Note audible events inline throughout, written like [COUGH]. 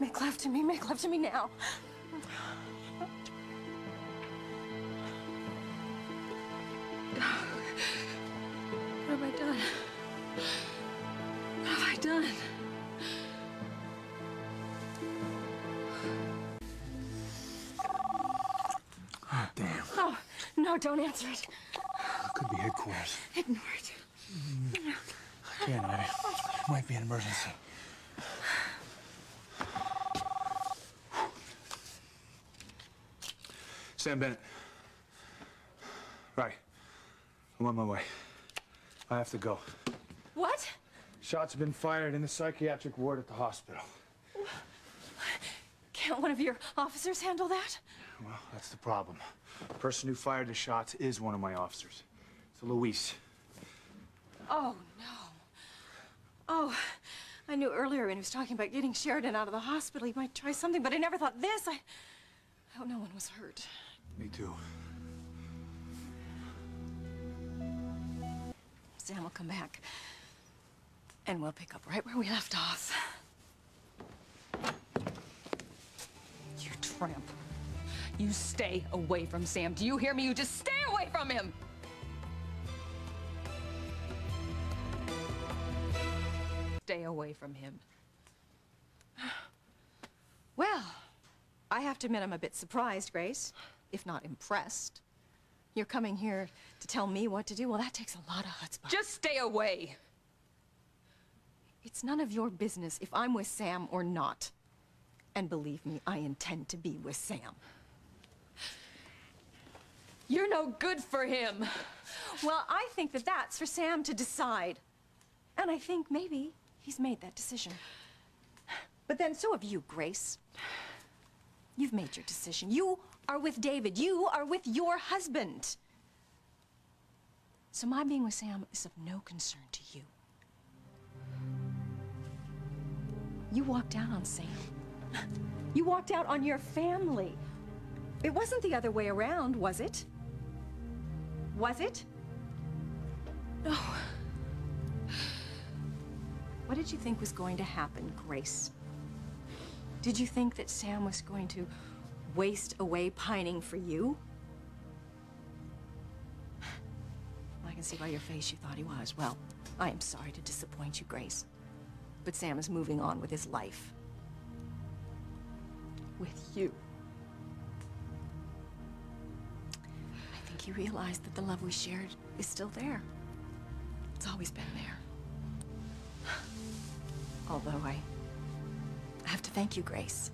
Make love to me. Make love to me now. What have I done? What have I done? Ah, oh, damn. No, no, don't answer it. it Could be headquarters. Ignore it. Mm. Can't, Ivy. Might be an emergency. Sam Bennett. Right. I'm on my way. I have to go. What? Shots have been fired in the psychiatric ward at the hospital. Can't one of your officers handle that? Well, that's the problem. The person who fired the shots is one of my officers. It's Luis. Oh, no. Oh, I knew earlier when he was talking about getting Sheridan out of the hospital, he might try something, but I never thought this. I, I hope no one was hurt. Me too. Sam will come back. And we'll pick up right where we left off. You tramp. You stay away from Sam. Do you hear me? You just stay away from him! Stay away from him. Well, I have to admit I'm a bit surprised, Grace, if not impressed. You're coming here to tell me what to do? Well, that takes a lot of chutzpah. Just stay away. It's none of your business if I'm with Sam or not. And believe me, I intend to be with Sam. You're no good for him. Well, I think that that's for Sam to decide. And I think maybe he's made that decision. But then so have you, Grace. You've made your decision. You are with David. You are with your husband. So my being with Sam is of no concern to you. You walked out on Sam. You walked out on your family. It wasn't the other way around, was it? Was it? No. What did you think was going to happen, Grace? Did you think that Sam was going to waste away pining for you? I can see by your face you thought he was. Well, I am sorry to disappoint you, Grace. But Sam is moving on with his life. With you. I think he realized that the love we shared is still there. It's always been there. Although I I have to thank you, Grace.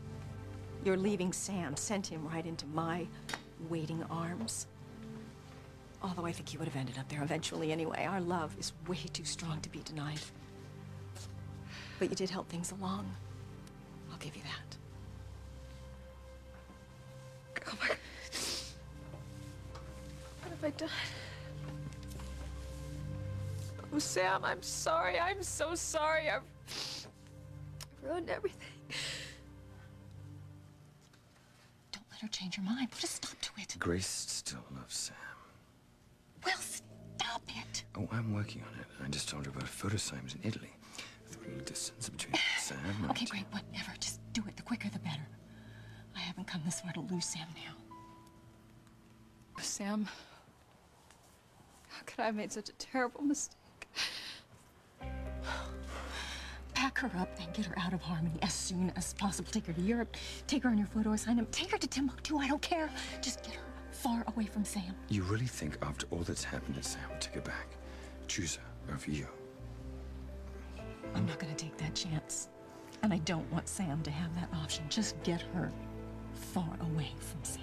Your leaving Sam sent him right into my waiting arms. Although I think he would have ended up there eventually anyway. Our love is way too strong to be denied. But you did help things along. I'll give you that. Oh my. What have I done? Oh, Sam, I'm sorry. I'm so sorry. I've, I've ruined everything. Don't let her change her mind. Put a stop to it. Grace still loves Sam. Well, stop it. Oh, I'm working on it. I just told her about photoscience in Italy. Through the distance between [SIGHS] Sam and... Okay, great. Whatever. Just do it. The quicker, the better. I haven't come this far to lose Sam now. Sam, how could I have made such a terrible mistake? Her up and get her out of Harmony as soon as possible. Take her to Europe. Take her on your photo assignment. Take her to Timbuktu. I don't care. Just get her far away from Sam. You really think after all that's happened that Sam would take her back? Choose her over you? I'm not going to take that chance. And I don't want Sam to have that option. Just get her far away from Sam.